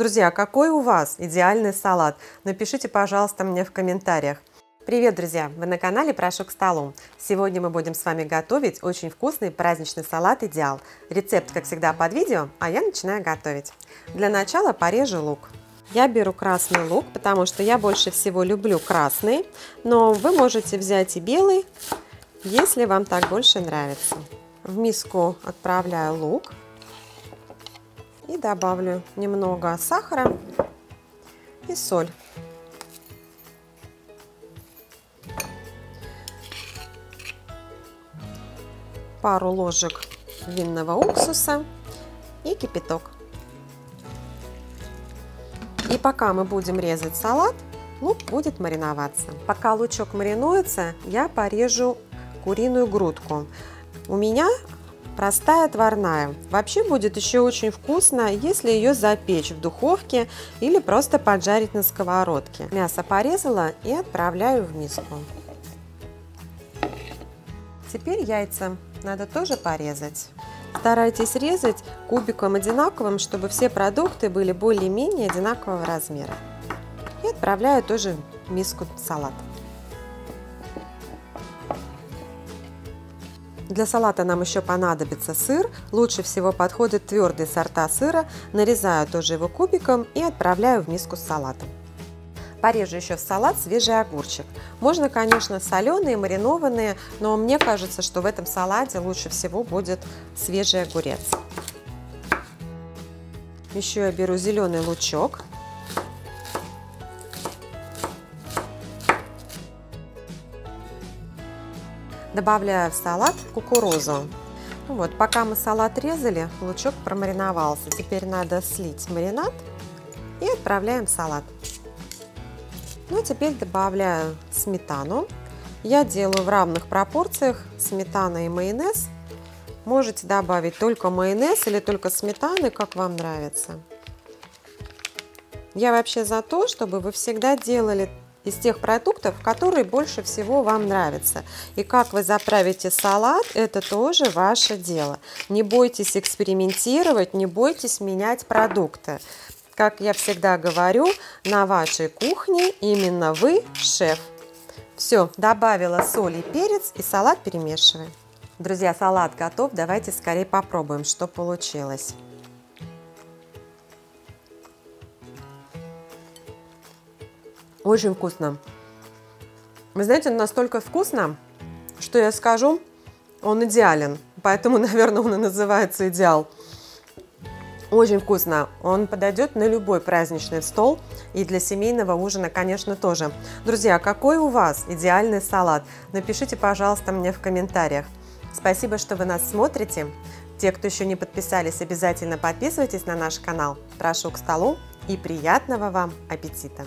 Друзья, какой у вас идеальный салат? Напишите, пожалуйста, мне в комментариях. Привет, друзья! Вы на канале «Прошу к столу». Сегодня мы будем с вами готовить очень вкусный праздничный салат «Идеал». Рецепт, как всегда, под видео, а я начинаю готовить. Для начала порежу лук. Я беру красный лук, потому что я больше всего люблю красный, но вы можете взять и белый, если вам так больше нравится. В миску отправляю лук и добавлю немного сахара и соль. Пару ложек винного уксуса и кипяток. И пока мы будем резать салат, лук будет мариноваться. Пока лучок маринуется, я порежу куриную грудку. У меня простая отварная. Вообще будет еще очень вкусно, если ее запечь в духовке или просто поджарить на сковородке. Мясо порезала и отправляю в миску. Теперь яйца надо тоже порезать. Старайтесь резать кубиком одинаковым, чтобы все продукты были более-менее одинакового размера. И отправляю тоже в миску салат. Для салата нам еще понадобится сыр. Лучше всего подходят твердые сорта сыра. Нарезаю тоже его кубиком и отправляю в миску с салатом. Порежу еще в салат свежий огурчик. Можно, конечно, соленые, маринованные, но мне кажется, что в этом салате лучше всего будет свежий огурец. Еще я беру зеленый лучок. Добавляю в салат кукурузу. Ну вот, пока мы салат резали, лучок промариновался. Теперь надо слить маринад и отправляем в салат. Ну а теперь добавляю сметану. Я делаю в равных пропорциях сметана и майонез. Можете добавить только майонез или только сметаны, как вам нравится. Я вообще за то, чтобы вы всегда делали из тех продуктов, которые больше всего вам нравятся. И как вы заправите салат, это тоже ваше дело. Не бойтесь экспериментировать, не бойтесь менять продукты. Как я всегда говорю, на вашей кухне именно вы шеф. Все, добавила соль и перец и салат перемешиваем. Друзья, салат готов, давайте скорее попробуем, что получилось. Очень вкусно. Вы знаете, настолько вкусно, что я скажу, он идеален. Поэтому, наверное, он и называется идеал. Очень вкусно. Он подойдет на любой праздничный стол и для семейного ужина, конечно, тоже. Друзья, какой у вас идеальный салат? Напишите, пожалуйста, мне в комментариях. Спасибо, что вы нас смотрите. Те, кто еще не подписались, обязательно подписывайтесь на наш канал. Прошу к столу и приятного вам аппетита!